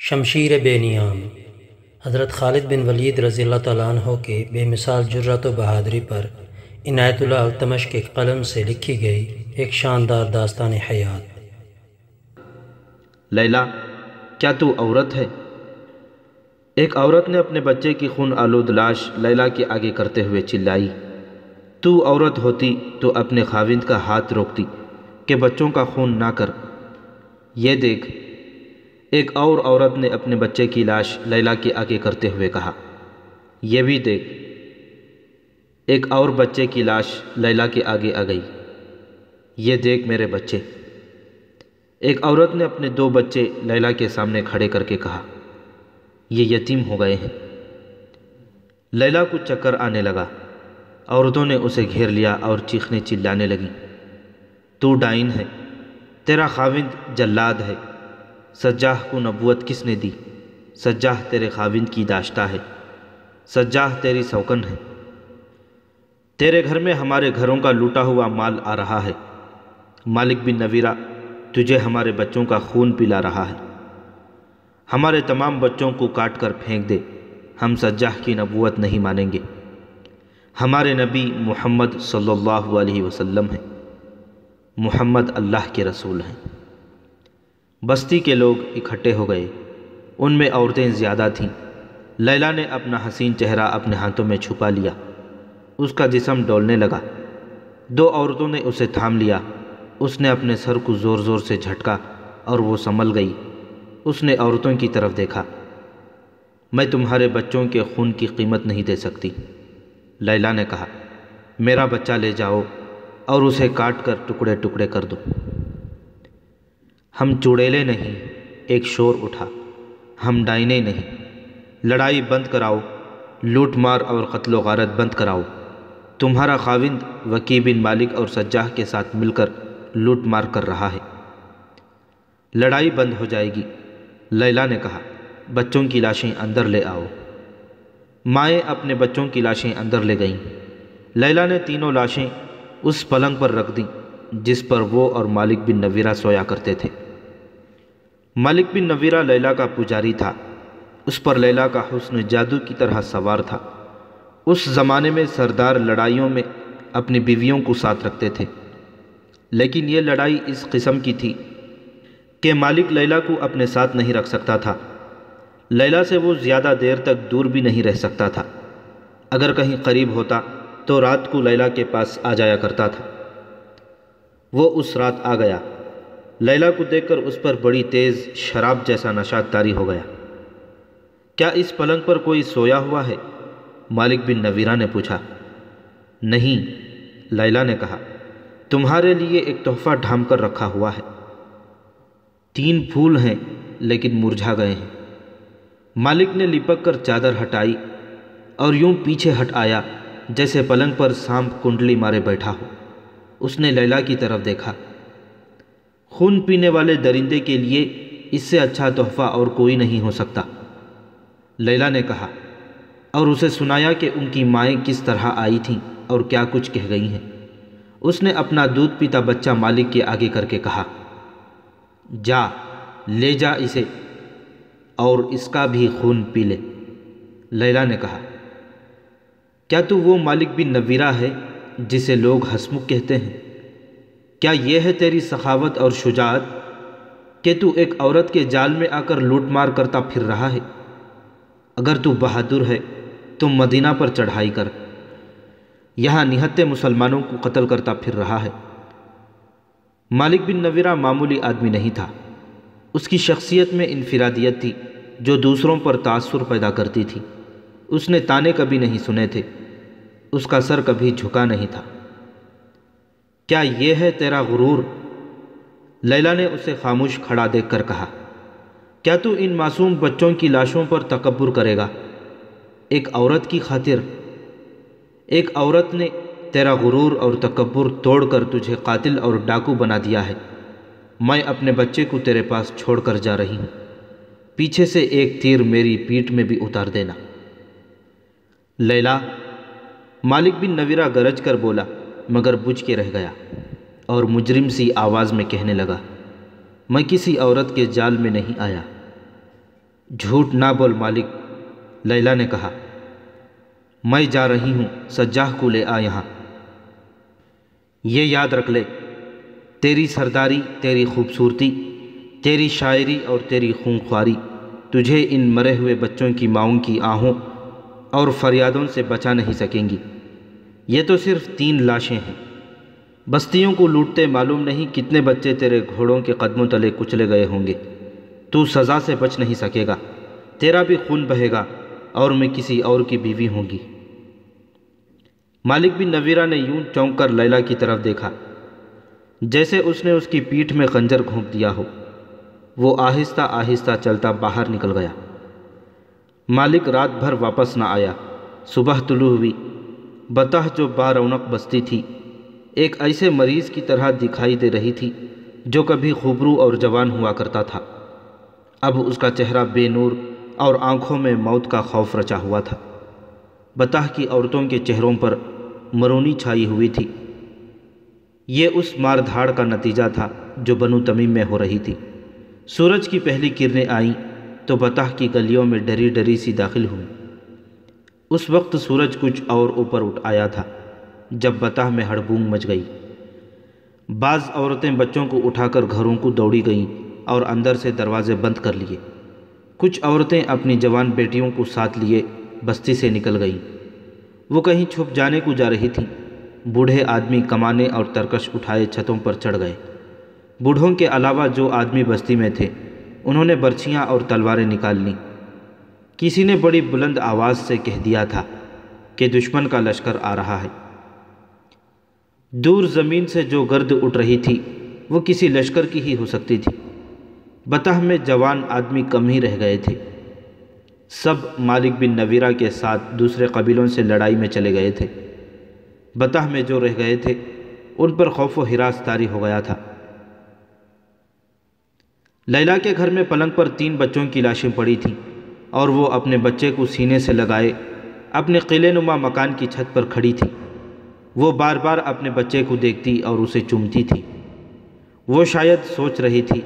शमशीर बेनियाम हज़रत खालिद बिन वलीद रज़ी अल्लाह तआला अन्हो के बेमिसाल जुर्रत व बहादरी पर इनायतुल्लाह अल्तमश के कलम से लिखी गई एक शानदार दास्तान हयात लैला क्या तू औरत है एक औरत ने अपने बच्चे की खून आलूद लाश लैला के आगे करते हुए चिल्लाई, तू औरत होती तो अपने खाविंद का हाथ रोकती कि बच्चों का खून ना कर। ये देख, एक और औरत ने अपने बच्चे की लाश लैला के आगे करते हुए कहा यह भी देख, एक और बच्चे की लाश लैला के आगे आ गई। ये देख मेरे बच्चे। एक औरत ने अपने दो बच्चे लैला के सामने खड़े करके कहा ये यतीम हो गए हैं। लैला को चक्कर आने लगा। औरतों ने उसे घेर लिया और चीखने चिल्लाने लगी। तू डाइन है, तेरा खाविंद जल्लाद है। सज्जाह को नबूत किसने दी? सज्जाह तेरे खाविंद की दाश्ता है। सज्जाह तेरी सौकन है। तेरे घर में हमारे घरों का लूटा हुआ माल आ रहा है। मालिक बिन नवीरा, तुझे हमारे बच्चों का खून पिला रहा है। हमारे तमाम बच्चों को काट कर फेंक दे। हम सज्जाह की नबूत नहीं मानेंगे। हमारे नबी मोहम्मद अलैहि वसल्लम हैं। मोहम्मद अल्लाह के रसूल हैं। बस्ती के लोग इकट्ठे हो गए। उनमें औरतें ज़्यादा थीं। लैला ने अपना हसीन चेहरा अपने हाथों में छुपा लिया। उसका जिसम डोलने लगा। दो औरतों ने उसे थाम लिया। उसने अपने सर को ज़ोर ज़ोर से झटका और वो संभल गई। उसने औरतों की तरफ़ देखा। मैं तुम्हारे बच्चों के खून की कीमत नहीं दे सकती, लैला ने कहा। मेरा बच्चा ले जाओ और उसे काट कर टुकड़े टुकड़े कर दो। हम चुड़ेले नहीं, एक शोर उठा। हम डाइने नहीं। लड़ाई बंद कराओ लूट मार और कत्लो गारत बंद कराओ। तुम्हारा खाविंद वकी बिन मालिक और सज्जाह के साथ मिलकर लूट मार कर रहा है। लड़ाई बंद हो जाएगी। लैला ने कहा, बच्चों की लाशें अंदर ले आओ। माएँ अपने बच्चों की लाशें अंदर ले गईं। लैला ने तीनों लाशें उस पलंग पर रख दी, जिस पर वो और मालिक बिन नवीरा सोया करते थे। मालिक बिन नवीरा लैला का पुजारी था। उस पर लैला का हुस्न जादू की तरह सवार था। उस ज़माने में सरदार लड़ाइयों में अपनी बीवियों को साथ रखते थे। लेकिन ये लड़ाई इस किस्म की थी कि मालिक लैला को अपने साथ नहीं रख सकता था। लैला से वो ज़्यादा देर तक दूर भी नहीं रह सकता था। अगर कहीं करीब होता तो रात को लैला के पास आ जाया करता था। वो उस रात आ गया। लैला को देखकर उस पर बड़ी तेज़ शराब जैसा नशा तारी हो गया। क्या इस पलंग पर कोई सोया हुआ है? मालिक बिन नवीरा ने पूछा। नहीं, लैला ने कहा, तुम्हारे लिए एक तोहफा ढाम कर रखा हुआ है। तीन फूल हैं, लेकिन मुरझा गए हैं। मालिक ने लिपक कर चादर हटाई और यूँ पीछे हट आया, जैसे पलंग पर सांप कुंडली मारे बैठा हो। उसने लैला की तरफ़ देखा। खून पीने वाले दरिंदे के लिए इससे अच्छा तोहफा और कोई नहीं हो सकता। लैला ने कहा, और उसे सुनाया कि उनकी माएँ किस तरह आई थीं और क्या कुछ कह गई हैं। उसने अपना दूध पीता बच्चा मालिक के आगे करके कहा जा, ले जा इसे, और इसका भी खून पी ले। लैला ने कहा, क्या तू वो मालिक बिन नवीरा है जिसे लोग हसमुख कहते हैं? क्या यह है तेरी सखावत और शुजात कि तू एक औरत के जाल में आकर लूट मार करता फिर रहा है? अगर तू बहादुर है तो मदीना पर चढ़ाई कर। यहाँ निहत्ते मुसलमानों को कत्ल करता फिर रहा है। मालिक बिन नवीरा मामूली आदमी नहीं था। उसकी शख्सियत में इनफरादियत थी, जो दूसरों पर तासुर पैदा करती थी। उसने ताने कभी नहीं सुने थे। उसका सर कभी झुका नहीं था। क्या यह है तेरा गुरूर? लैला ने उसे खामोश खड़ा देखकर कहा, क्या तू इन मासूम बच्चों की लाशों पर तकबर करेगा? एक औरत की खातिर। एक औरत ने तेरा गुरूर और तकबर तोड़कर तुझे कातिल और डाकू बना दिया है। मैं अपने बच्चे को तेरे पास छोड़कर जा रही हूँ। पीछे से एक तीर मेरी पीठ में भी उतार देना। लैला, मालिक बिन नवीरा गरज कर बोला, मगर बुझ के रह गया और मुजरिम सी आवाज़ में कहने लगा, मैं किसी औरत के जाल में नहीं आया। झूठ ना बोल मालिक, लैला ने कहा, मैं जा रही हूँ, सज्जाह को ले आ यहाँ। ये याद रख ले। तेरी सरदारी, तेरी खूबसूरती, तेरी शायरी और तेरी खूंख्वारी तुझे इन मरे हुए बच्चों की माओं की आहों और फरियादों से बचा नहीं सकेंगी। ये तो सिर्फ़ तीन लाशें हैं। बस्तियों को लूटते मालूम नहीं कितने बच्चे तेरे घोड़ों के कदमों तले कुचले गए होंगे। तू सज़ा से बच नहीं सकेगा। तेरा भी खून बहेगा और मैं किसी और की बीवी होंगी। मालिक बिन नवीरा ने यूँ चौंक कर लैला की तरफ़ देखा, जैसे उसने उसकी पीठ में खंजर घोंप दिया हो। वो आहिस्ता आहिस्ता चलता बाहर निकल गया। मालिक रात भर वापस ना आया। सुबह तुलू हुई। बतह जो बारौनक बस्ती थी, एक ऐसे मरीज़ की तरह दिखाई दे रही थी, जो कभी खूबरू और जवान हुआ करता था। अब उसका चेहरा बेनूर और आँखों में मौत का खौफ रचा हुआ था। बतह की औरतों के चेहरों पर मरूनी छाई हुई थी। ये उस मारधाड़ का नतीजा था जो बनु तमीम में हो रही थी। सूरज की पहली किरणें आईं तो बतह की गलियों में डरी डरी सी दाखिल हुई। उस वक्त सूरज कुछ और ऊपर उठ आया था, जब बतह में हड़बूंग मच गई। बाज़ औरतें बच्चों को उठाकर घरों को दौड़ी गईं और अंदर से दरवाजे बंद कर लिए। कुछ औरतें अपनी जवान बेटियों को साथ लिए बस्ती से निकल गईं। वो कहीं छुप जाने को जा रही थी। बूढ़े आदमी कमाने और तरकश उठाए छतों पर चढ़ गए। बूढ़ों के अलावा जो आदमी बस्ती में थे, उन्होंने बर्छियाँ और तलवारें निकाल लीं। किसी ने बड़ी बुलंद आवाज़ से कह दिया था कि दुश्मन का लश्कर आ रहा है। दूर ज़मीन से जो गर्द उठ रही थी, वो किसी लश्कर की ही हो सकती थी। बतह में जवान आदमी कम ही रह गए थे। सब मालिक बिन नवीरा के साथ दूसरे कबीलों से लड़ाई में चले गए थे। बतह में जो रह गए थे, उन पर खौफ व हिरास तारी हो गया था। लैला के घर में पलंग पर तीन बच्चों की लाशें पड़ी थीं और वो अपने बच्चे को सीने से लगाए, अपने किले नुमा मकान की छत पर खड़ी थी। वो बार बार अपने बच्चे को देखती और उसे चूमती थी। वो शायद सोच रही थी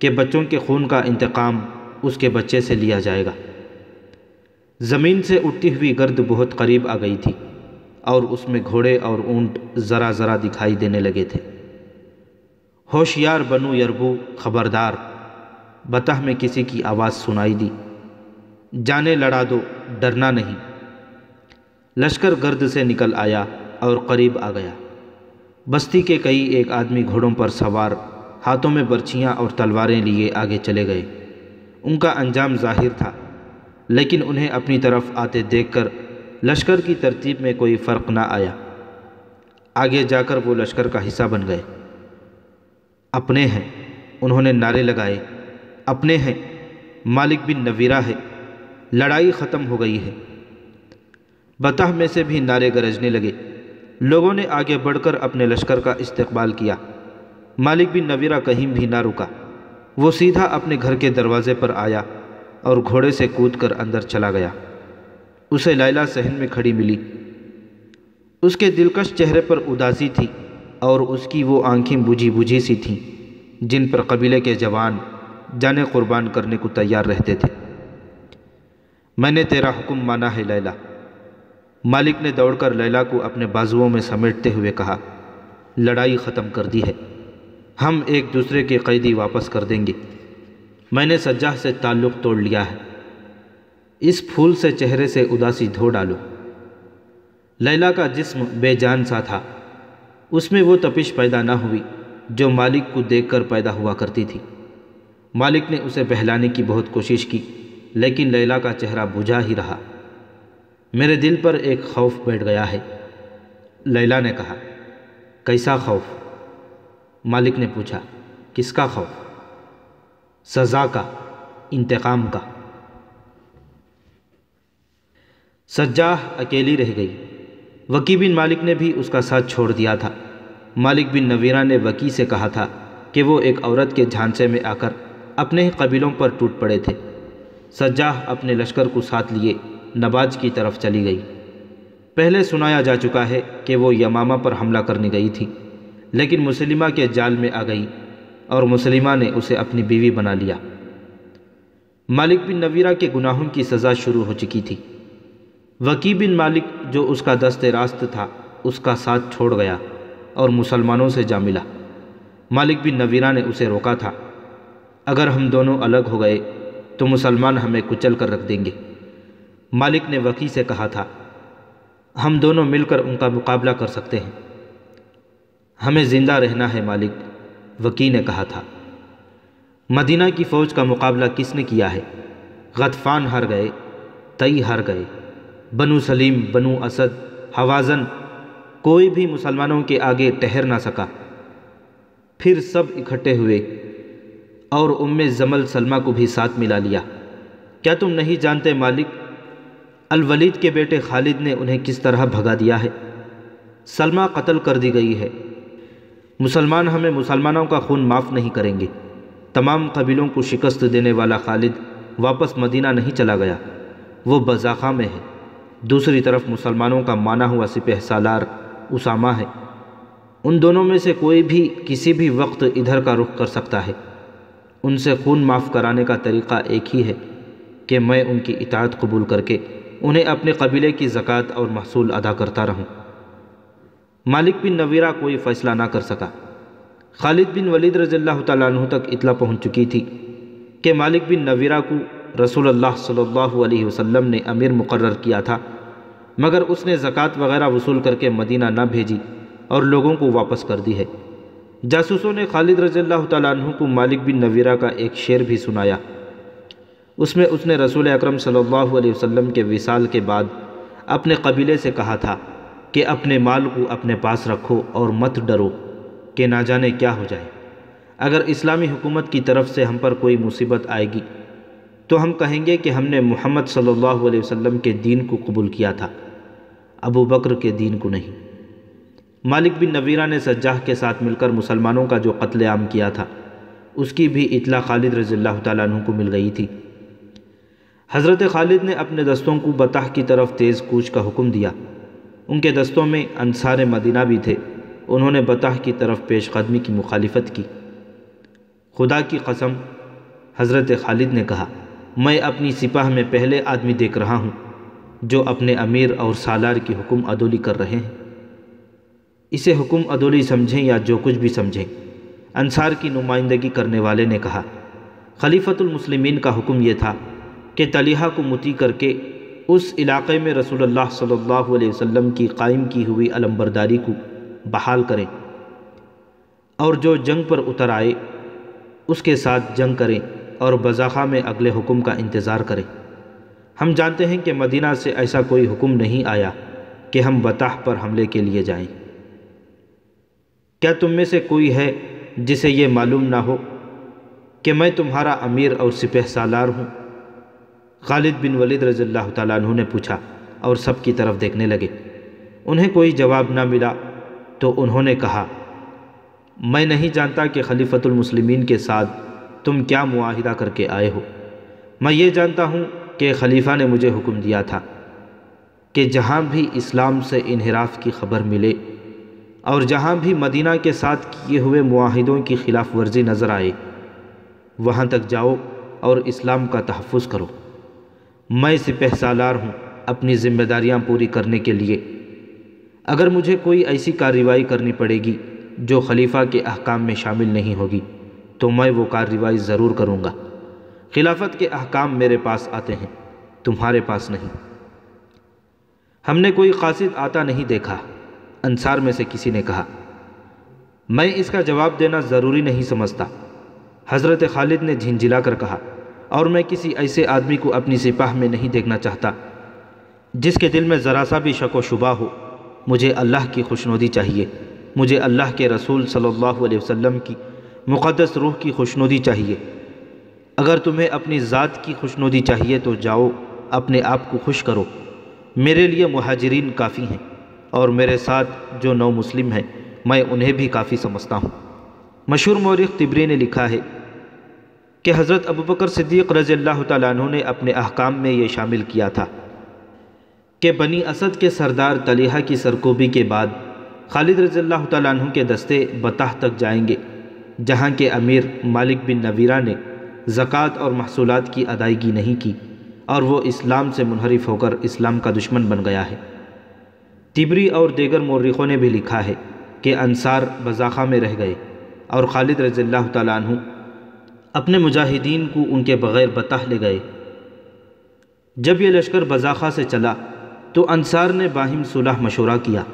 कि बच्चों के खून का इंतकाम उसके बच्चे से लिया जाएगा। ज़मीन से उठती हुई गर्द बहुत करीब आ गई थी और उसमें घोड़े और ऊँट ज़रा ज़रा दिखाई देने लगे थे। होशियार बनु यरबू खबरदार, बतह में किसी की आवाज़ सुनाई दी। जाने लड़ा दो, डरना नहीं। लश्कर गर्द से निकल आया और करीब आ गया। बस्ती के कई एक आदमी घोड़ों पर सवार, हाथों में बर्छियाँ और तलवारें लिए आगे चले गए। उनका अंजाम ज़ाहिर था। लेकिन उन्हें अपनी तरफ़ आते देखकर लश्कर की तरतीब में कोई फ़र्क ना आया। आगे जाकर वो लश्कर का हिस्सा बन गए। अपने हैं, उन्होंने नारे लगाए। अपने हैं, मालिक बिन नवीरा है। लड़ाई ख़त्म हो गई है। बतह में से भी नारे गरजने लगे। लोगों ने आगे बढ़कर अपने लश्कर का इस्तकबाल किया। मालिक बिन नवीरा कहीं भी ना रुका। वो सीधा अपने घर के दरवाजे पर आया। और घोड़े से कूदकर अंदर चला गया। उसे लैला सहन में खड़ी मिली। उसके दिलकश चेहरे पर उदासी थी और उसकी वो आँखें बुझी बुझी सी थीं, जिन पर कबीले के जवान जाने कुर्बान करने को तैयार रहते थे। मैंने तेरा हुक्म माना है लैला। मालिक ने दौड़कर लैला को अपने बाजुओं में समेटते हुए कहा, लड़ाई ख़त्म कर दी है। हम एक दूसरे के कैदी वापस कर देंगे। मैंने सज्जा से ताल्लुक़ तोड़ लिया है। इस फूल से चेहरे से उदासी धो डालो। लैला का जिस्म बेजान सा था। उसमें वो तपिश पैदा ना हुई, जो मालिक को देखकर पैदा हुआ करती थी। मालिक ने उसे बहलाने की बहुत कोशिश की, लेकिन लैला का चेहरा बुझा ही रहा। मेरे दिल पर एक खौफ बैठ गया है। लैला ने कहा, कैसा खौफ? मालिक ने पूछा, किसका खौफ? सज़ा का, इंतकाम का। सज्जाह अकेली रह गई। वकी बिन मालिक ने भी उसका साथ छोड़ दिया था। मालिक बिन नवीरा ने वकी से कहा था कि वो एक औरत के झांसे में आकर अपने ही कबीलों पर टूट पड़े थे। सज्जाह अपने लश्कर को साथ लिए नबाज की तरफ़ चली गई। पहले सुनाया जा चुका है कि वो यमामा पर हमला करने गई थी, लेकिन मुसलिमा के जाल में आ गई। और मुसलिमा ने उसे अपनी बीवी बना लिया। मालिक बिन नवीरा के गुनाहों की सज़ा शुरू हो चुकी थी। वकी बिन मालिक, जो उसका दस्त रास्त था, उसका साथ छोड़ गया और मुसलमानों से जा मिला। मालिक बिन नवीरा ने उसे रोका था। अगर हम दोनों अलग हो गए तो मुसलमान हमें कुचल कर रख देंगे। मालिक ने वकी से कहा था, हम दोनों मिलकर उनका मुकाबला कर सकते हैं। हमें ज़िंदा रहना है, मालिक। वकी ने कहा था, मदीना की फ़ौज का मुकाबला किसने किया है? गतफ़ान हार गए, तई हार गए, बनु सलीम, बनु असद, हवाजन, कोई भी मुसलमानों के आगे ठहर ना सका। फिर सब इकट्ठे हुए और उम्म जमल सलमा को भी साथ मिला लिया। क्या तुम नहीं जानते मालिक, अलवलीद के बेटे खालिद ने उन्हें किस तरह भगा दिया है? सलमा कत्ल कर दी गई है। मुसलमान हमें मुसलमानों का खून माफ़ नहीं करेंगे। तमाम कबीलों को शिकस्त देने वाला खालिद वापस मदीना नहीं चला गया। वो बजाखा में है। दूसरी तरफ़ मुसलमानों का माना हुआ सिपह सालार उसामा है। उन दोनों में से कोई भी किसी भी वक्त इधर का रुख कर सकता है। उनसे खून माफ़ कराने का तरीक़ा एक ही है कि मैं उनकी इतात कबूल करके उन्हें अपने कबीले की ज़क़़त और महसूल अदा करता रहूँ। मालिक बिन नवीरा कोई फ़ैसला ना कर सका। खालिद बिन वलीद रज़ल्ला तु तक इतला पहुँच चुकी थी कि मालिक बिन नवीरा को रसूल अल्लाह सल्लल्लाहु अलैहि वसल्लम ने अमीर मुकर्र किया था, मगर उसने ज़क़़त वगैरह वसूल करके मदीना न भेजी और लोगों को वापस कर दी है। जासूसों ने खालिद रज़ल्ला तु को मालिक बिन नवीरा का एक शेर भी सुनाया। उसमें उसने रसूल अकरम अलैहि वसल्लम के विसाल के बाद अपने कबीले से कहा था कि अपने माल को अपने पास रखो और मत डरो कि ना जाने क्या हो जाए। अगर इस्लामी हुकूमत की तरफ़ से हम पर कोई मुसीबत आएगी तो हम कहेंगे कि हमने मोहम्मद सल्लल्लाहु अलैहि वसल्लम के दीन को कबूल किया था, अबू बकर के दीन को नहीं। मालिक बिन नवीरा ने सज्जाह के साथ मिलकर मुसलमानों का जो कत्ल आम किया था, उसकी भी इतला खालिद रज़ी तु को मिल गई थी। हज़रत खालिद ने अपने दस्तों को बताह की तरफ़ तेज़ कूच का हुक्म दिया। उनके दस्तों में अनसार मदीना भी थे। उन्होंने बताह की तरफ़ पेशकदमी की मुखालिफत की। खुदा की कसम, हज़रत खालिद ने कहा, मैं अपनी सिपाह में पहले आदमी देख रहा हूँ, जो अपने अमीर और सालार की हुक्म अदोली कर रहे हैं। इसे हुक्म अदोली समझें या जो कुछ भी समझें। अंसार की नुमाइंदगी करने वाले ने कहा खलीफतुलमसलिमिन का हुक्म यह था कि तलीहा को मुती करके उस इलाक़े में रसूलुल्लाह सल्लल्लाहु अलैहि वसल्लम की कायम की हुई अलम्बरदारी को बहाल करें और जो जंग पर उतर आए, उसके साथ जंग करें और बजाखा में अगले हुक्म का इंतज़ार करें हम जानते हैं कि मदीना से ऐसा कोई हुक्म नहीं आया कि हम बताह पर हमले के लिए जाएँ। क्या तुम में से कोई है जिसे ये मालूम ना हो कि मैं तुम्हारा अमीर और सिपह सालार हूँ खालिद बिन वलीद रज़ल्ला तु ने पूछा और सब की तरफ़ देखने लगे। उन्हें कोई जवाब ना मिला तो उन्होंने कहा, मैं नहीं जानता कि खलीफतुलमसलिमिन के साथ तुम क्या मुआहिदा करके आए हो। मैं ये जानता हूँ कि खलीफा ने मुझे हुक्म दिया था कि जहाँ भी इस्लाम से इनहराफ की खबर मिले और जहाँ भी मदीना के साथ किए हुए माहिदों की खिलाफ वर्जी नज़र आए, वहाँ तक जाओ और इस्लाम का तहफ़ करो। मैं सिपह सालार हूँ अपनी ज़िम्मेदारियाँ पूरी करने के लिए। अगर मुझे कोई ऐसी कार्रवाई करनी पड़ेगी जो खलीफा के अहकाम में शामिल नहीं होगी तो मैं वो कार्रवाई ज़रूर करूँगा। खिलाफत के अहकाम मेरे पास आते हैं, तुम्हारे पास नहीं। हमने कोई कासिद आता नहीं देखा, अंसार में से किसी ने कहा। मैं इसका जवाब देना ज़रूरी नहीं समझता, हज़रत खालिद ने झिंझिला कर कहा। और मैं किसी ऐसे आदमी को अपनी सिपाह में नहीं देखना चाहता, जिसके दिल में ज़रा सा भी शक व शुबा हो। मुझे अल्लाह की खुशनुदी चाहिए। मुझे अल्लाह के रसूल सल्लल्लाहु अलैहि वसल्लम की मुक़दस रूह की खुशनुदी चाहिए। अगर तुम्हें अपनी ज़ात की खुशनुदी चाहिए तो जाओ, अपने आप को खुश करो। मेरे लिए महाजरीन काफ़ी हैं और मेरे साथ जो नौ मुस्लिम हैं, मैं उन्हें भी काफ़ी समझता हूँ। मशहूर मौरख तिबरी ने लिखा है कि हज़रत अबू बकर सिद्दीक़ रज़ी अल्लाह तु ने अपने अहकाम में ये शामिल किया था कि बनी असद के सरदार तलीहा की सरकोबी के बाद खालिद रज़ी अल्लाह तु के दस्ते बताह तक जाएँगे, जहाँ के अमीर मालिक बिन नवीरा ने ज़क़़त और महसूलात की अदायगी नहीं की और वो इस्लाम से मुनहरफ होकर इस्लाम का दुश्मन बन गया है। तिबरी और देगर मौरखों ने भी लिखा है कि अनसार बजाखा में रह गए और खालिद रज़ी अल्लाह तु अपने मुजाहिदीन को उनके बग़ैर बताह ले गए। जब यह लश्कर बजाखा से चला तो अंसार ने बाहिम सुलह मशवरा किया।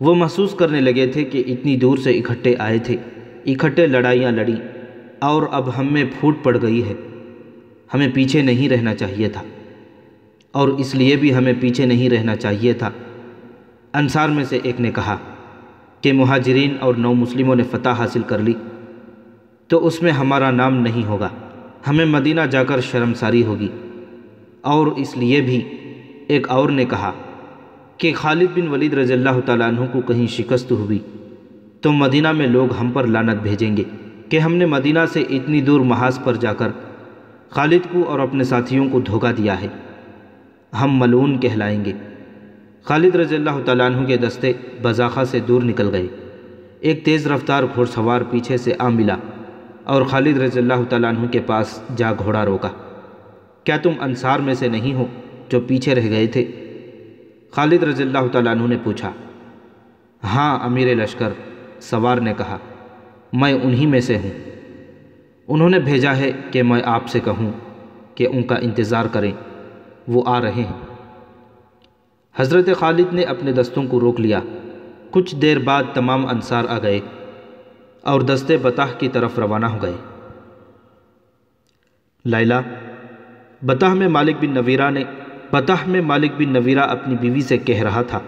वो महसूस करने लगे थे कि इतनी दूर से इकट्ठे आए थे। इकट्ठे लड़ाइयाँ लड़ी और अब हम में फूट पड़ गई है। हमें पीछे नहीं रहना चाहिए था और इसलिए भी हमें पीछे नहीं रहना चाहिए था। अंसार में से एक ने कहा कि महाजरीन और नौ मुस्लिमों ने फ़तह हासिल कर ली। तो उसमें हमारा नाम नहीं होगा। हमें मदीना जाकर शर्मसारी होगी। और इसलिए भी एक और ने कहा कि खालिद बिन वलीद रज़ी अल्लाह तु को कहीं शिकस्त हुई तो मदीना में लोग हम पर लानत भेजेंगे कि हमने मदीना से इतनी दूर महाज पर जाकर खालिद को और अपने साथियों को धोखा दिया है। हम मलून कहलाएँगे। खालिद रज़ी अल्लाह तु के दस्ते बजाखा से दूर निकल गए। एक तेज़ रफ्तार घोड़सवार पीछे से आ मिला। और खालिद रज़ी अल्लाह तु के पास जा घोड़ा रोका। क्या तुम अंसार में से नहीं हो जो पीछे रह गए थे? खालिद रज़ी अल्लाह तु ने पूछा। हाँ अमीर लश्कर, सवार ने कहा, मैं उन्हीं में से हूँ। उन्होंने भेजा है कि मैं आपसे कहूँ कि उनका इंतज़ार करें, वो आ रहे हैं। हज़रत खालिद ने अपने दस्तों को रोक लिया। कुछ देर बाद तमाम अंसार आ गए। और दस्ते बताह की तरफ़ रवाना हो गए। लाइला बताह में मालिक बिन नवीरा ने, बताह में मालिक बिन नवीरा अपनी बीवी से कह रहा था,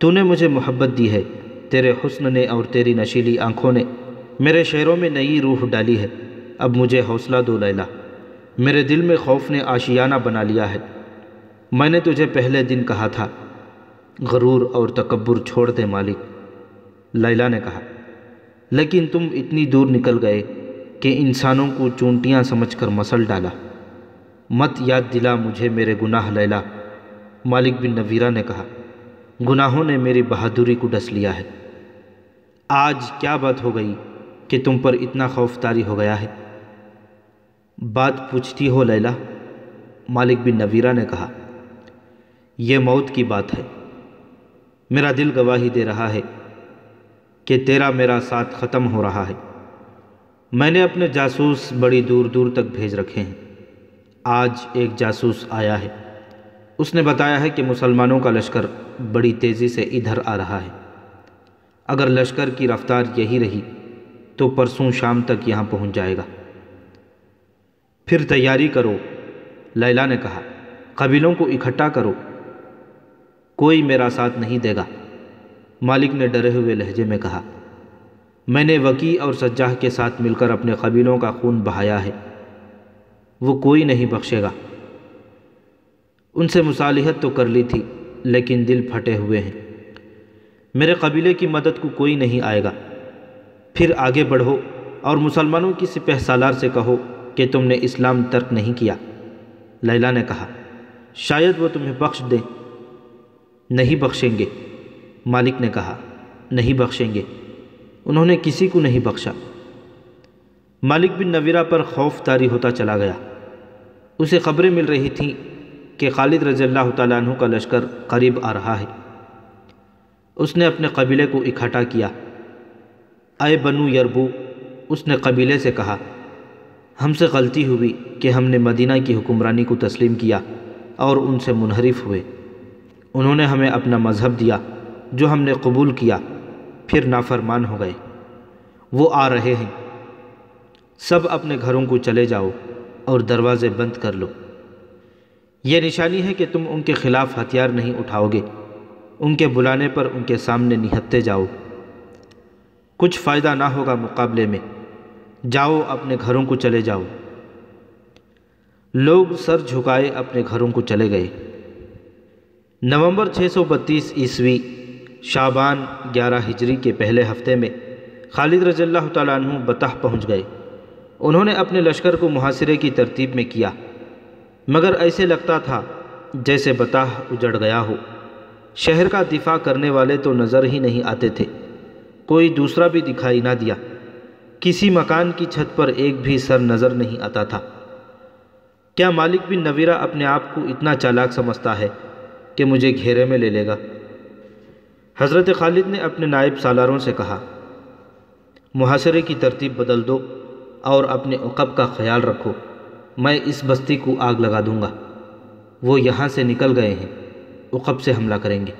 तूने मुझे मोहब्बत दी है, तेरे हुस्न ने और तेरी नशीली आँखों ने मेरे शहरों में नई रूह डाली है। अब मुझे हौसला दो लैला, मेरे दिल में खौफ ने आशियाना बना लिया है। मैंने तुझे पहले दिन कहा था, गरूर और तकबर छोड़ दे मालिक। लैला ने कहा लेकिन तुम इतनी दूर निकल गए कि इंसानों को चूंटियाँ समझकर मसल डाला। मत याद दिला मुझे मेरे गुनाह, लैला, मालिक बिन नवीरा ने कहा। गुनाहों ने मेरी बहादुरी को डस लिया है। आज क्या बात हो गई कि तुम पर इतना खौफतारी हो गया है? बात पूछती हो, लैला, मालिक बिन नवीरा ने कहा। यह मौत की बात है। मेरा दिल गवाही दे रहा है। कि तेरा मेरा साथ ख़त्म हो रहा है। मैंने अपने जासूस बड़ी दूर दूर तक भेज रखे हैं। आज एक जासूस आया है। उसने बताया है कि मुसलमानों का लश्कर बड़ी तेज़ी से इधर आ रहा है। अगर लश्कर की रफ्तार यही रही तो परसों शाम तक यहाँ पहुँच जाएगा। फिर तैयारी करो, लैला ने कहा। कबीलों को इकट्ठा करो। कोई मेरा साथ नहीं देगा। मालिक ने डरे हुए लहजे में कहा, मैंने वकी और सज्जाह के साथ मिलकर अपने कबीलों का खून बहाया है। वो कोई नहीं बख्शेगा। उनसे मुसालिहत तो कर ली थी, लेकिन दिल फटे हुए हैं। मेरे कबीले की मदद को कोई नहीं आएगा। फिर आगे बढ़ो और मुसलमानों की सिपह सालार से कहो कि तुमने इस्लाम तर्क नहीं किया। लैला ने कहा, शायद वो तुम्हें बख्श दें। नहीं बख्शेंगे। मालिक ने कहा, नहीं बख्शेंगे। उन्होंने किसी को नहीं बख्शा। मालिक बिन नवीरा पर खौफ तारी होता चला गया। उसे खबरें मिल रही थीं कि खालिद रज़ी अल्लाह तु का लश्कर करीब आ रहा है। उसने अपने कबीले को इकट्ठा किया। आए बनु यरबू, उसने कबीले से कहा, हमसे गलती हुई कि हमने मदीना की हुक्मरानी को तस्लीम किया और उनसे मुनहरफ हुए। उन्होंने हमें अपना मज़हब दिया। जो हमने कबूल किया, फिर नाफरमान हो गए। वो आ रहे हैं। सब अपने घरों को चले जाओ और दरवाज़े बंद कर लो। ये निशानी है कि तुम उनके ख़िलाफ़ हथियार नहीं उठाओगे। उनके बुलाने पर उनके सामने निहत्ते जाओ। कुछ फ़ायदा ना होगा मुकाबले में। जाओ, अपने घरों को चले जाओ। लोग सर झुकाए अपने घरों को चले गए। नवंबर 632 ईस्वी शाबान 11 हिजरी के पहले हफ़्ते में खालिद रज़ल्ला तु बताह पहुँच गए। उन्होंने अपने लश्कर को मुहासरे की तरतीब में किया, मगर ऐसे लगता था जैसे बताह उजड़ गया हो। शहर का दिफा करने वाले तो नज़र ही नहीं आते थे। कोई दूसरा भी दिखाई ना दिया। किसी मकान की छत पर एक भी सर नज़र नहीं आता था। क्या मालिक बिन नवीरा अपने आप को इतना चालाक समझता है कि मुझे घेरे में ले लेगा? हज़रत खालिद ने अपने नायब सालारों से कहा, मुहासरे की तरतीब बदल दो और अपने उकब का ख्याल रखो। मैं इस बस्ती को आग लगा दूँगा। वो यहाँ से निकल गए हैं। उकब से हमला करेंगे।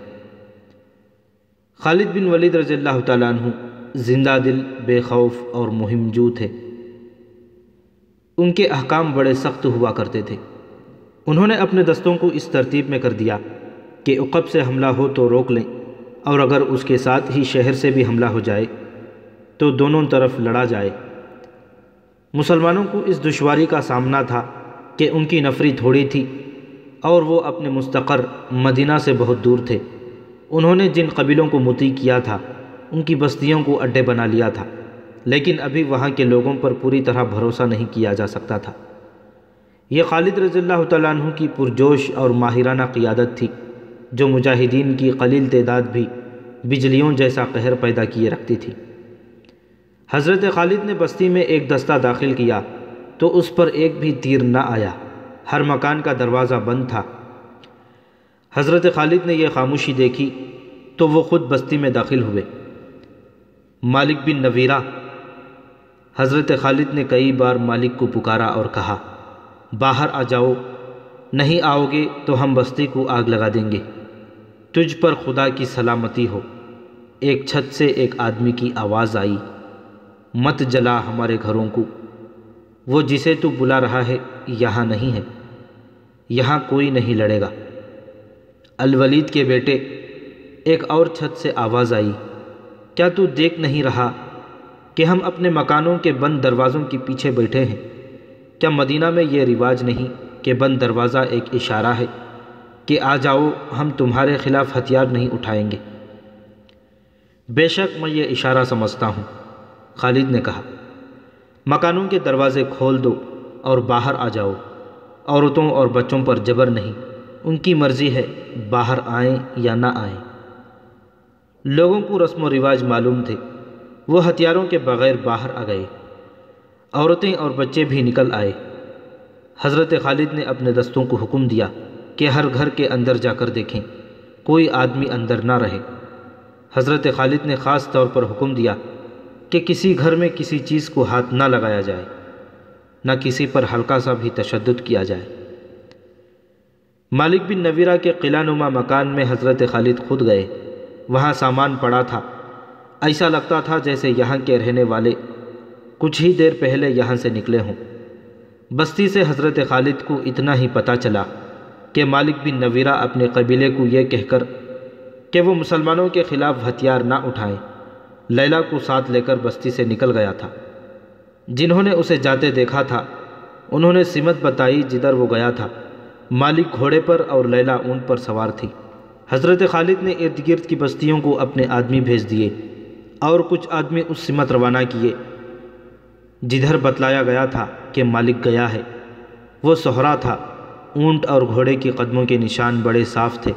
खालिद बिन वलीद रज़ी तु ज़िंदा दिल, बेखौफ और मुहिमजू थे। उनके अहकाम बड़े सख्त हुआ करते थे। उन्होंने अपने दस्तों को इस तरतीब में कर दिया कि उकब से हमला हो तो रोक लें। और अगर उसके साथ ही शहर से भी हमला हो जाए तो दोनों तरफ़ लड़ा जाए। मुसलमानों को इस दुश्वारी का सामना था कि उनकी नफरी थोड़ी थी और वो अपने मुस्तकर मदीना से बहुत दूर थे। उन्होंने जिन कबीलों को मुती किया था, उनकी बस्तियों को अड्डे बना लिया था, लेकिन अभी वहाँ के लोगों पर पूरी तरह भरोसा नहीं किया जा सकता था। ये खालिद रज़ी तु की पुरजोश और माहिराना क़ियादत थी। जो मुजाहिदीन की कलील तदाद भी बिजलियों जैसा कहर पैदा किए रखती थी। हज़रत खालिद ने बस्ती में एक दस्ता दाखिल किया तो उस पर एक भी तीर न आया। हर मकान का दरवाज़ा बंद था। हज़रत खालिद ने यह खामोशी देखी तो वो ख़ुद बस्ती में दाखिल हुए। मालिक बिन नवीरा, हज़रत खालिद ने कई बार मालिक को पुकारा और कहा, बाहर आ जाओ, नहीं आओगे तो हम बस्ती को आग लगा देंगे। तुझ पर खुदा की सलामती हो। एक छत से एक आदमी की आवाज़ आई, मत जला हमारे घरों को। वो जिसे तू बुला रहा है, यहाँ नहीं है। यहाँ कोई नहीं लड़ेगा। अलवलीद के बेटे, एक और छत से आवाज़ आई, क्या तू देख नहीं रहा कि हम अपने मकानों के बंद दरवाज़ों के पीछे बैठे हैं? क्या मदीना में ये रिवाज नहीं कि बंद दरवाज़ा एक इशारा है? कि आ जाओ, हम तुम्हारे खिलाफ हथियार नहीं उठाएँगे। बेशक मैं ये इशारा समझता हूँ, खालिद ने कहा। मकानों के दरवाज़े खोल दो और बाहर आ जाओ। औरतों और बच्चों पर जबर नहीं, उनकी मर्ज़ी है बाहर आएँ या ना आएँ। लोगों को रस्म व रिवाज मालूम थे, वो हथियारों के बग़ैर बाहर आ गए। औरतें और बच्चे भी निकल आए। हज़रत खालिद ने अपने दस्तों को हुक्म दिया कि हर घर के अंदर जाकर देखें, कोई आदमी अंदर ना रहे। हज़रत खालिद ने ख़ास तौर पर हुक्म दिया कि किसी घर में किसी चीज़ को हाथ ना लगाया जाए, न किसी पर हल्का सा भी तशद किया जाए। मालिक बिन नवीरा के किलानुमा मकान में हज़रत खालिद खुद गए। वहाँ सामान पड़ा था। ऐसा लगता था जैसे यहाँ के रहने वाले कुछ ही देर पहले यहाँ से निकले हों। बस्ती से हज़रत खालिद को इतना ही पता चला कि मालिक बिन नवीरा अपने कबीले को यह कहकर कि वो मुसलमानों के ख़िलाफ़ हथियार ना उठाएँ। लैला को साथ लेकर बस्ती से निकल गया था। जिन्होंने उसे जाते देखा था, उन्होंने सिमत बताई जिधर वो गया था। मालिक घोड़े पर और लैला ऊँट पर सवार थी। हज़रत खालिद ने इर्द गिर्द की बस्तियों को अपने आदमी भेज दिए और कुछ आदमी उस सिमत रवाना किए, जिधर बतलाया गया था कि मालिक गया है। वो सोहरा था। ऊँट और घोड़े के कदमों के निशान बड़े साफ़ थे।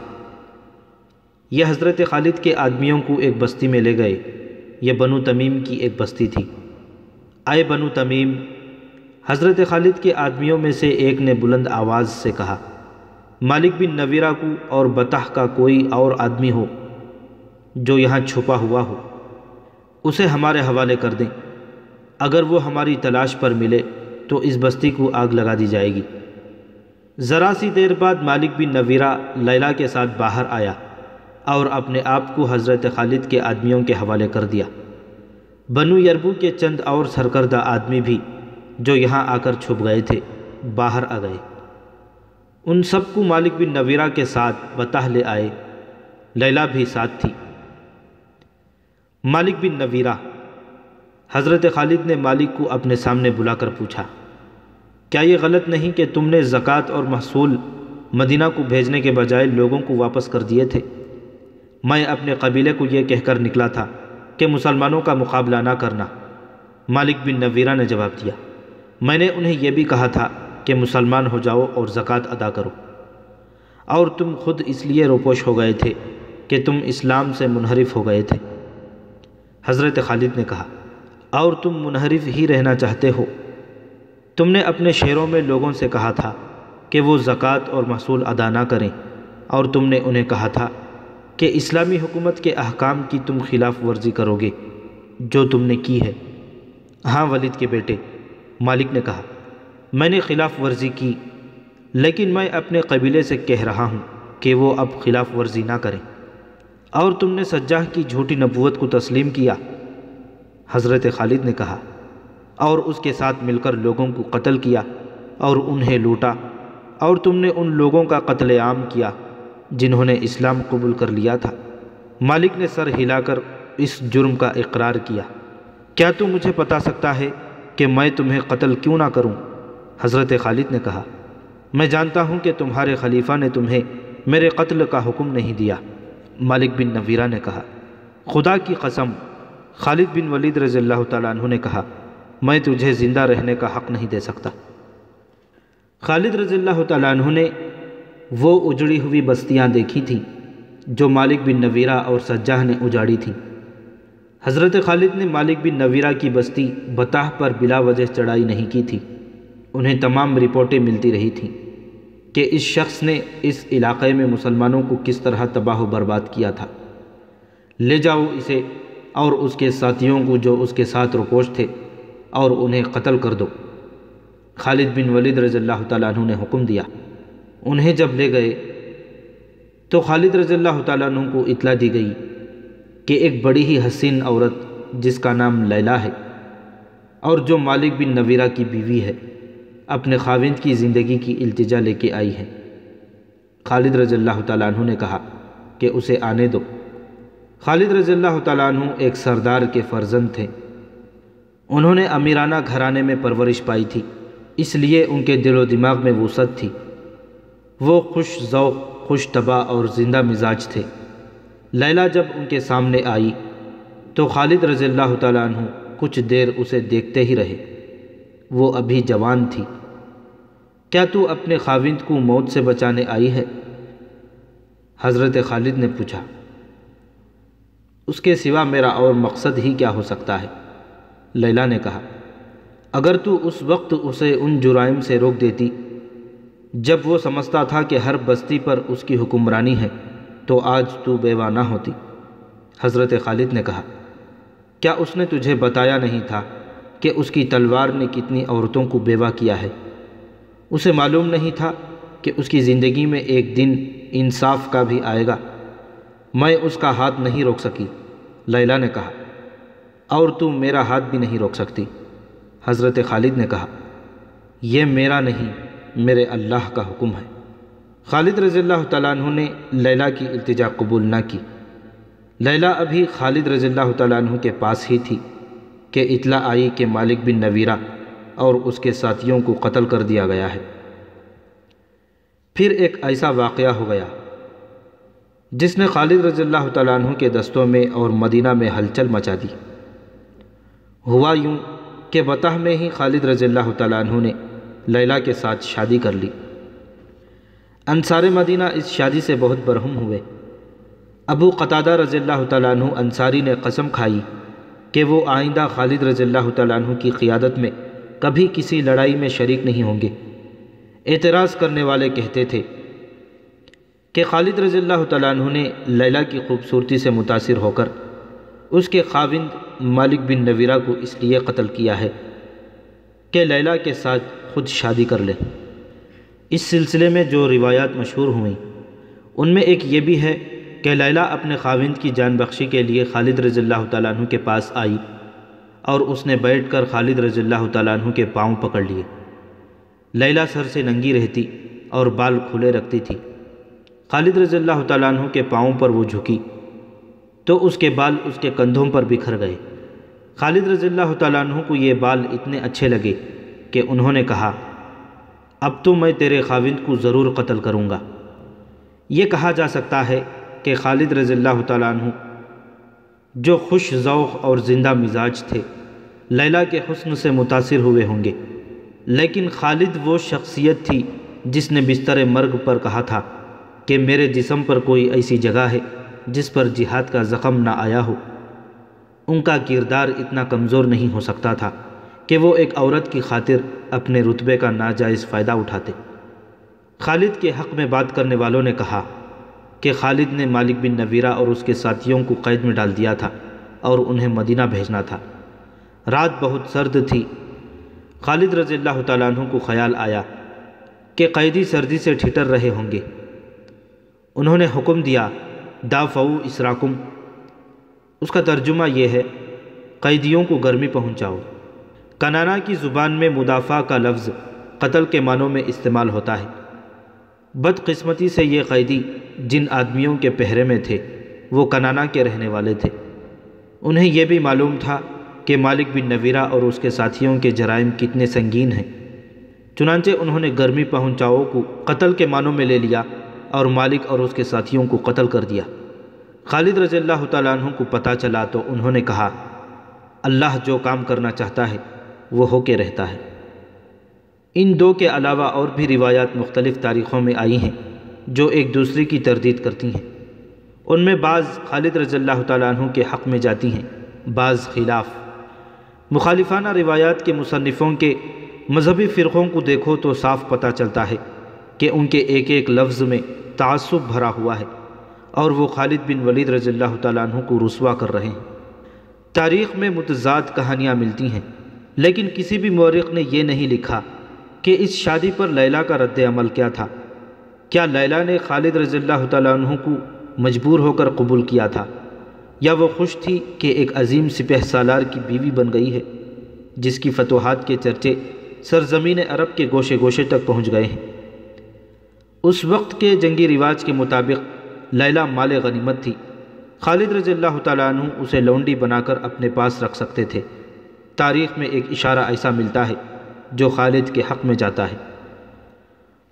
यह हज़रत खालिद के आदमियों को एक बस्ती में ले गए। यह बनु तमीम की एक बस्ती थी। आए बनु तमीम, हज़रत खालिद के आदमियों में से एक ने बुलंद आवाज़ से कहा, मालिक बिन नवीरा को और बताह का कोई और आदमी हो जो यहाँ छुपा हुआ हो, उसे हमारे हवाले कर दें। अगर वो हमारी तलाश पर मिले तो इस बस्ती को आग लगा दी जाएगी। ज़रा सी देर बाद मालिक बिन नवीरा लैला के साथ बाहर आया और अपने आप को हज़रत खालिद के आदमियों के हवाले कर दिया। बनु यरबू के चंद और सरकर्दा आदमी भी जो यहाँ आकर छुप गए थे, बाहर आ गए। उन सबको मालिक बिन नवीरा के साथ बताह ले आए। लैला भी साथ थी। मालिक बिन नवीरा, हज़रत खालिद ने मालिक को अपने सामने बुलाकर पूछा क्या ये गलत नहीं कि तुमने ज़क़़त और महसूल मदीना को भेजने के बजाय लोगों को वापस कर दिए थे? मैं अपने कबीले को यह कहकर निकला था कि मुसलमानों का मुकाबला ना करना। मालिक बिन नवीरा ने जवाब दिया, मैंने उन्हें यह भी कहा था कि मुसलमान हो जाओ और ज़क़़त अदा करो। और तुम खुद इसलिए रोपोश हो गए थे कि तुम इस्लाम से मुनहरफ हो गए थे। हज़रत खालिद ने कहा, और तुम मुनहरफ ही रहना चाहते हो? तुमने अपने शहरों में लोगों से कहा था कि वो ज़क़़त और महसूल अदा ना करें, और तुमने उन्हें कहा था कि इस्लामी हुकूमत के अहकाम की तुम खिलाफ वर्जी करोगे, जो तुमने की है। हाँ वलिद के बेटे, मालिक ने कहा, मैंने खिलाफ वर्जी की, लेकिन मैं अपने कबीले से कह रहा हूँ कि वो अब खिलाफ वर्जी ना करें। और तुमने सज्जाह की झूठी नबूत को तस्लीम किया? हज़रत खालिद ने कहा और उसके साथ मिलकर लोगों को कत्ल किया और उन्हें लूटा। और तुमने उन लोगों का कत्ल आम किया, जिन्होंने इस्लाम कबूल कर लिया था। मालिक ने सर हिलाकर इस जुर्म का इकरार किया। क्या तू मुझे बता सकता है कि मैं तुम्हें कत्ल क्यों ना करूँ? हज़रत खालिद ने कहा, मैं जानता हूँ कि तुम्हारे खलीफा ने तुम्हें मेरे कत्ल का हुक्म नहीं दिया। मालिक बिन नवीरा ने कहा, खुदा की कसम, खालिद बिन वलीद रज़ी तु ने कहा मैं तुझे ज़िंदा रहने का हक़ नहीं दे सकता। खालिद रज़ी तु ने वो उजड़ी हुई बस्तियाँ देखी थीं, जो मालिक बिन नवीरा और सज्जाह ने उजाड़ी थीं। हज़रत खालिद ने मालिक बिन नवीरा की बस्ती बताह पर बिला वजह चढ़ाई नहीं की थी। उन्हें तमाम रिपोर्टें मिलती रही थीं कि इस शख्स ने इस इलाक़े में मुसलमानों को किस तरह तबाह बर्बाद किया था। ले जाओ इसे और उसके साथियों को जो उसके साथ रुपोश थे और उन्हें कत्ल कर दो। खालिद बिन वलीद रज़ल्ला तु ने हुक्म दिया, उन्हें जब ले गए तो खालिद रज़ल्ला तु को इतला दी गई कि एक बड़ी ही हसीन औरत, जिसका नाम लैला है और जो मालिक बिन नवीरा की बीवी है, अपने खाविंद की ज़िंदगी की इल्तिजा लेके आई है। खालिद रज़ल्ला तु ने कहा कि उसे आने दो। खालिद रज़ल्ला तु एक सरदार के फर्जंद थे। उन्होंने अमीराना घराने में परवरिश पाई थी, इसलिए उनके दिलो दिमाग में वसत थी। वो खुश ज़ौक़, खुश तबा और ज़िंदा मिजाज थे। लैला जब उनके सामने आई तो खालिद रज़ल्ला तु कुछ देर उसे देखते ही रहे। वो अभी जवान थी। क्या तू अपने खाविंद को मौत से बचाने आई है? हज़रत खालिद ने पूछा। उसके सिवा मेरा और मकसद ही क्या हो सकता है? लैला ने कहा, अगर तू उस वक्त उसे उन जुराइम से रोक देती, जब वो समझता था कि हर बस्ती पर उसकी हुक्मरानी है तो आज तू बेवा ना होती। हज़रत खालिद ने कहा, क्या उसने तुझे बताया नहीं था कि उसकी तलवार ने कितनी औरतों को बेवा किया है? उसे मालूम नहीं था कि उसकी ज़िंदगी में एक दिन इंसाफ का भी आएगा। मैं उसका हाथ नहीं रोक सकी, लैला ने कहा। और तू मेरा हाथ भी नहीं रोक सकती। हज़रत खालिद ने कहा, यह मेरा नहीं, मेरे अल्लाह का हुक्म है। खालिद रज़ी तु ने लैला की इल्तिजा कबूल ना की। लैला अभी खालिद रज़ी तु के पास ही थी कि इतला आई कि मालिक बिन नवीरा और उसके साथियों को कत्ल कर दिया गया है। फिर एक ऐसा वाक़ हो गया, जिसने खालिद रज़ल्ला तु के दस्तों में और मदीना में हलचल मचा दी। हुआ यूँ कि बतह में ही खालिद रज़ल्ला तु ने लैला के साथ शादी कर ली। अनसार मदीना इस शादी से बहुत बरहम हुए। अबू कतादा रज़ल्ला तु अंसारी ने कसम खाई कि वो आइंदा खालिद रज़ल्ला तु की क़ियादत में कभी किसी लड़ाई में शरीक नहीं होंगे। एतराज़ करने वाले कहते थे कि खालिद रज़ल्ला तु ने लैला की खूबसूरती से मुतासर होकर उसके खाविंद मालिक बिन नवीरा को इसलिए कत्ल किया है कि लैला के साथ खुद शादी कर ले। इस सिलसिले में जो रिवायात मशहूर हुई, उनमें एक ये भी है कि लैला अपने खाविंद की जान बख्शी के लिए खालिद रज़ल्ला तु के पास आई और उसने बैठकर खालिद रज़ल्ला तु के पाँव पकड़ लिए। लैला सर से नंगी रहती और बाल खुले रखती थी। खालिद रज़ल्ला तु के पाँव पर वो झुकी। तो उसके बाल उसके कंधों पर बिखर गए। खालिद रज़ल्ला तु को ये बाल इतने अच्छे लगे कि उन्होंने कहा, अब तो मैं तेरे खाविंद को ज़रूर कत्ल करूँगा। ये कहा जा सकता है कि खालिद रज़ल्ला तु जो खुश ज़ौक़ और ज़िंदा मिजाज थे, लैला के हुस्न से मुतासर हुए होंगे। लेकिन खालिद वो शख्सियत थी जिसने बिस्तर मर्ग पर कहा था कि मेरे जिसम पर कोई ऐसी जगह है जिस पर जिहाद का ज़ख़म ना आया हो। उनका किरदार इतना कमज़ोर नहीं हो सकता था कि वो एक औरत की खातिर अपने रुतबे का नाजायज़ फ़ायदा उठाते। खालिद के हक़ में बात करने वालों ने कहा कि खालिद ने मालिक बिन नवीरा और उसके साथियों को कैद में डाल दिया था और उन्हें मदीना भेजना था। रात बहुत सर्द थी। खालिद रज़ी तु को ख्याल आया कि कैदी सर्दी से ठिठर रहे होंगे। उन्होंने हुक्म दिया दाफ़ऊ इसराकुम। उसका तर्जुमा यह है, कैदियों को गर्मी पहुंचाओ। कनाना की ज़ुबान में मुदाफ़ा का लफ्ज़ कत्ल के मानों में इस्तेमाल होता है। बदकिस्मती से ये कैदी जिन आदमियों के पहरे में थे, वो कनाना के रहने वाले थे। उन्हें यह भी मालूम था कि मालिक बिन नवीरा और उसके साथियों के जराइम कितने संगीन हैं। चुनांचे उन्होंने गर्मी पहुंचाओ को कत्ल के मानों में ले लिया और मालिक और उसके साथियों को कत्ल कर दिया। खालिद रज़ी अल्लाह तु को पता चला तो उन्होंने कहा, अल्लाह जो काम करना चाहता है, वो होके रहता है। इन दो के अलावा और भी रिवायात मुख्तलिफ़ तारीख़ों में आई हैं, जो एक दूसरे की तरदीद करती हैं। उनमें बाज़ खालिद रज़ी तु के हक़ में जाती हैं, बाज़ खिलाफ़। मुखालिफाना रिवायात के मुसनफ़ों के मजहबी फ़िरक़ों को देखो तो साफ़ पता चलता है कि उनके एक एक लफ्ज़ में तसब भरा हुआ है और वो खालिद बिन वलीद रज़ी तु को रसवा कर रहे हैं। तारीख़ में मुतजाद कहानियाँ मिलती हैं, लेकिन किसी भी मौरख ने यह नहीं लिखा कि इस शादी पर लैला का रद्द अमल क्या था। क्या लैला ने खालिद रज़ी तु को मजबूर होकर कबूल किया था? या वो खुश थी कि एक अजीम सिपह सालार की बीवी बन गई है, जिसकी फतवाहत के चर्चे सरजमीन अरब के गोशे गोशे तक पहुँच गए हैं? उस वक्त के जंगी रिवाज के मुताबिक लैला माल गनीमत थी। खालिद रज़ी तु उसे लौंडी बनाकर अपने पास रख सकते थे। तारीख़ में एक इशारा ऐसा मिलता है, जो खालिद के हक़ में जाता है।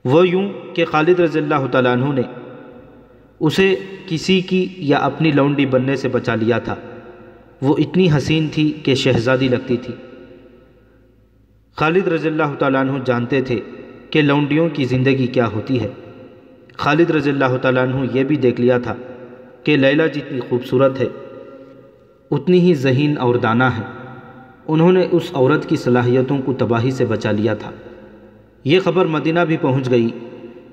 वो यूँ कि खालिद रज़ी तु ने उसे किसी की या अपनी लौंडी बनने से बचा लिया था। वो इतनी हसीन थी कि शहजादी लगती थी। खालिद रज़ी तु जानते थे कि लौंडियों की ज़िंदगी क्या होती है? खालिद रज़ी तु ये भी देख लिया था कि लैला जितनी खूबसूरत है, उतनी ही जहीन और दाना है। उन्होंने उस औरत की सलाहियतों को तबाही से बचा लिया था। ये ख़बर मदीना भी पहुँच गई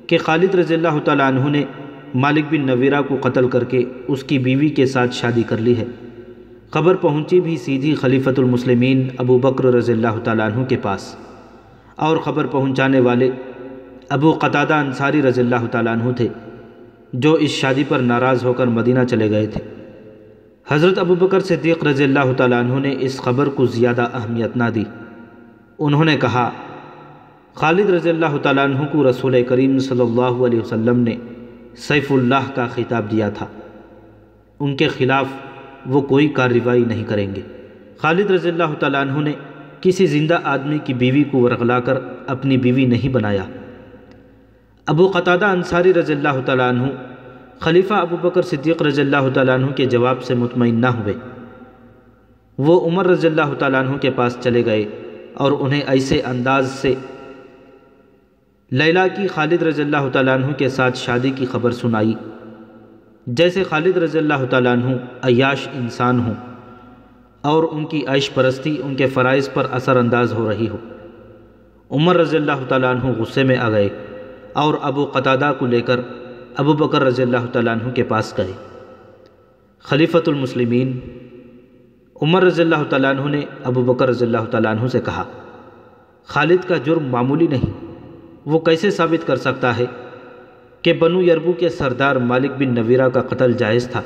कि खालिद रज़ी तु ने मालिक बिन नवीरा को कत्ल करके उसकी बीवी के साथ शादी कर ली है। खबर पहुँची भी सीधी खलीफतुलमसलिमिन अबू बकर रज़ी तु के पास। और ख़बर पहुँचाने वाले अबू कतादा अंसारी रज़ी तु थे, जो इस शादी पर नाराज़ होकर मदीना चले गए थे। हज़रत अबू बकर सिद्दीक़ रज़ी तु ने इस खबर को ज़्यादा अहमियत ना दी। उन्होंने कहा, खालिद रज़ी तु को रसूल करीम अलैहि वसल्लम ने सैफ़ुल्लाह का ख़िताब दिया था। उनके ख़िलाफ़ वो कोई कार्रवाई नहीं करेंगे। खालिद रज़ी तु ने किसी ज़िंदा आदमी की बीवी को वरगला कर अपनी बीवी नहीं बनाया। अबू क़तादा अंसारी रज़ी तु खलीफ़ा अबू बकर सिद्दीक़ रज़ी तु के जवाब से मुतमिन न हुए। वो उमर रज़ी तु के पास चले गए और उन्हें ऐसे अंदाज से लैला की खालिद रज़ी तु के साथ शादी की खबर सुनाई। जैसे खालिद रज़ी तु अयाश इंसान हों। और उनकी ऐश परस्ती उनके फ़रज़ पर असरानंदाज हो रही हो। उमर रज़ी तु गुस्से में आ गए और अबू कतादा को लेकर अबू बकर रज़ी तु के पास गए। खलीफतुलमसलिमिन उमर रज़ी तु ने अबू बकर रज़ी तु से कहा, खालिद का जुर्म मामूली नहीं। वो कैसे साबित कर सकता है कि बनु यरबू के सरदार मालिक बिन नवीरा का कत्ल जायज़ था?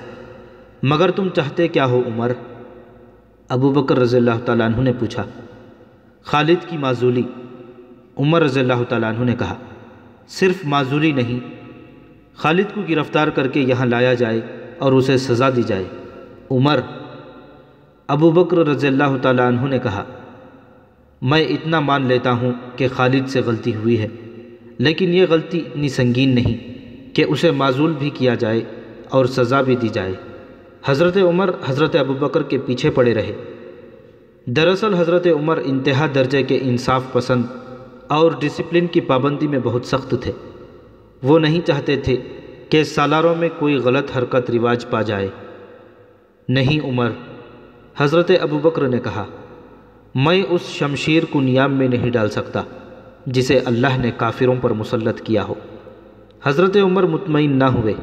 मगर तुम चाहते क्या हो उमर? अबू बकर रज़ी तु ने पूछा, खालिद की माजूली? उमर रज़ी तु ने कहा, सिर्फ़ माजूली नहीं, खालिद को गिरफ़्तार करके यहाँ लाया जाए और उसे सज़ा दी जाए। उमर, अबू बकर रज़ी तु ने कहा, मैं इतना मान लेता हूँ कि खालिद से गलती हुई है, लेकिन ये गलती इतनी संगीन नहीं कि उसे माजूल भी किया जाए और सज़ा भी दी जाए। हज़रत उमर हज़रत अबू बकर के पीछे पड़े रहे। दरअसल हज़रत उमर इंतहा दर्जे के इंसाफ पसंद और डिसिप्लिन की पाबंदी में बहुत सख्त थे। वो नहीं चाहते थे कि सालारों में कोई गलत हरकत रिवाज पा जाए। नहीं उमर, हज़रत अबू बकर ने कहा, मैं उस शमशीर को नियाम में नहीं डाल सकता, जिसे अल्लाह ने काफिरों पर मुसलत किया हो। हज़रत उमर मुतमिन ना हुए।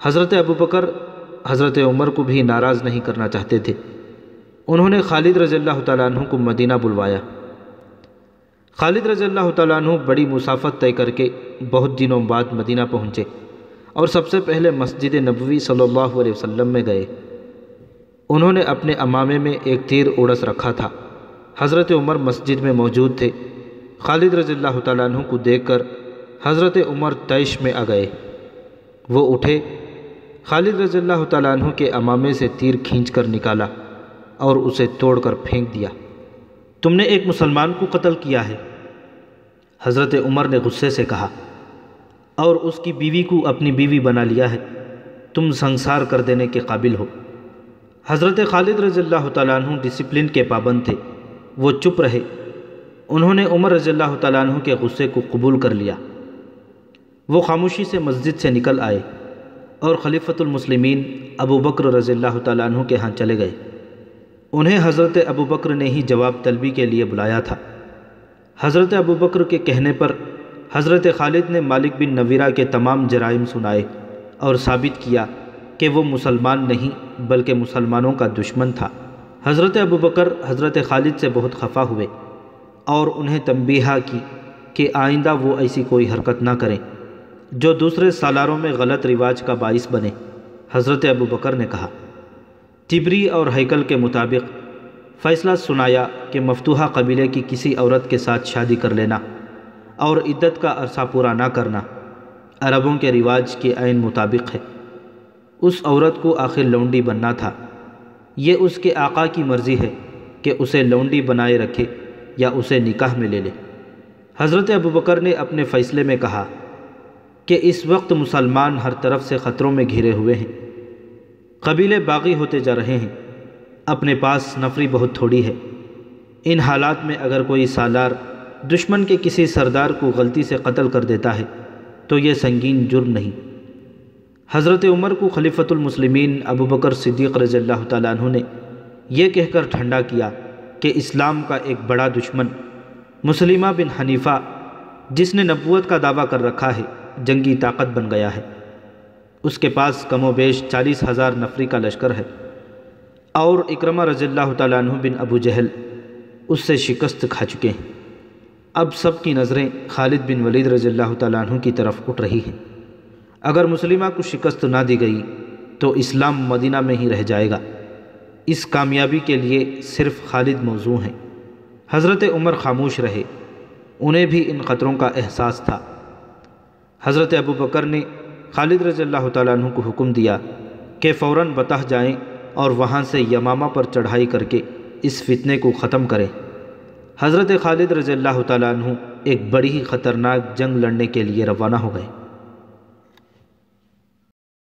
हज़रत अबू बकर हज़रत उमर को भी नाराज़ नहीं करना चाहते थे। उन्होंने खालिद रज़ल्ला तु को मदीना बुलवाया। खालिद रज़ल्ला तु बड़ी मुसाफत तय करके बहुत दिनों बाद मदीना पहुँचे और सबसे पहले मस्जिद नबवी सल्लल्लाहु अलैहि वसल्लम में गए। उन्होंने अपने अमामे में एक तीर उड़स रखा था। हज़रत उमर मस्जिद में मौजूद थे। खालिद रज़ल्ला तु को देखकर हज़रत उमर तैश में आ गए। वो उठे खालिद रज़ल्ला तु के अमामे से तीर खींच कर निकाला और उसे तोड़कर फेंक दिया। तुमने एक मुसलमान को कत्ल किया है, हज़रत उमर ने गुस्से से कहा। और उसकी बीवी को अपनी बीवी बना लिया है, तुम संसार कर देने के काबिल हो। हज़रत खालिद रज़ल्ला तु डिसिप्लिन के पाबंद थे, वो चुप रहे। उन्होंने उमर रज़ल्ला तु के गुस्से को कबूल कर लिया। वो खामोशी से मस्जिद से निकल आए। और खलीफतुलमसलिमिन अबू बकर रज़ल्ला तु के यहाँ चले गए। उन्हें हज़रत अबू बकर ने ही जवाब तलबी के लिए बुलाया था। हज़रत अबू बकर के कहने पर हज़रत खालिद ने मालिक बिन नवीरा के तमाम जराइम सुनाए और साबित किया कि वो मुसलमान नहीं, बल्कि मुसलमानों का दुश्मन था। हज़रत अबू बकर हज़रत खालिद से बहुत खफा हुए और उन्हें तंबीहा की कि आइंदा वो ऐसी कोई हरकत ना करें। जो दूसरे सालारों में गलत रिवाज का बाइस बने, हज़रत अबू बकर ने कहा। तिबरी और हैकल के मुताबिक, फ़ैसला सुनाया कि मफतूहा कबीले की किसी औरत के साथ शादी कर लेना और इद्दत का अरसा पूरा ना करना, अरबों के रिवाज के आन मुताबिक है। उस औरत को आखिर लौंडी बनना था। ये उसके आका की मर्ज़ी है कि उसे लौंडी बनाए रखे या उसे निकाह में ले ले। हज़रत अबू बकर ने अपने फ़ैसले में कहा कि इस वक्त मुसलमान हर तरफ़ से ख़तरों में घिरे हुए हैं। कबीले बागी होते जा रहे हैं। अपने पास नफरी बहुत थोड़ी है। इन हालात में अगर कोई सालार दुश्मन के किसी सरदार को गलती से कत्ल कर देता है तो ये संगीन जुर्म नहीं। हज़रत उमर को खलीफतुलमसलिमिन अबू बकर सिद्दीक़ रज़ल्ला तु ने यह कहकर ठंडा किया कि इस्लाम का एक बड़ा दुश्मन, मुसलिमा बिन हनीफ़ा, जिसने नबूत का दावा कर रखा है जंगी ताकत बन गया है। उसके पास कमोबेश चालीस हज़ार नफरी का लश्कर है। और इक्रमा रज़ल्ला बिन अबू जहल उससे शिकस्त खा चुके हैं। अब सब की नज़रें खालिद बिन वलीद रज़ल्ला तु की तरफ़ उठ रही हैं। अगर मुसलिमा को शिकस्त ना दी गई तो इस्लाम मदीना में ही रह जाएगा। इस कामयाबी के लिए सिर्फ़ खालिद मौजू हैं। हज़रत उमर खामोश रहे, उन्हें भी इन ख़तरों का एहसास था। हज़रत अबू बकर ने खालिद रज़ल्ला तु को हुक्म दिया कि फ़ौर बतह जाएँ और वहाँ से यमामा पर चढ़ाई करके इस फितने को ख़त्म करें। हज़रत खालिद रज़ल्ला तु एक बड़ी ही ख़तरनाक जंग लड़ने के लिए रवाना हो गए।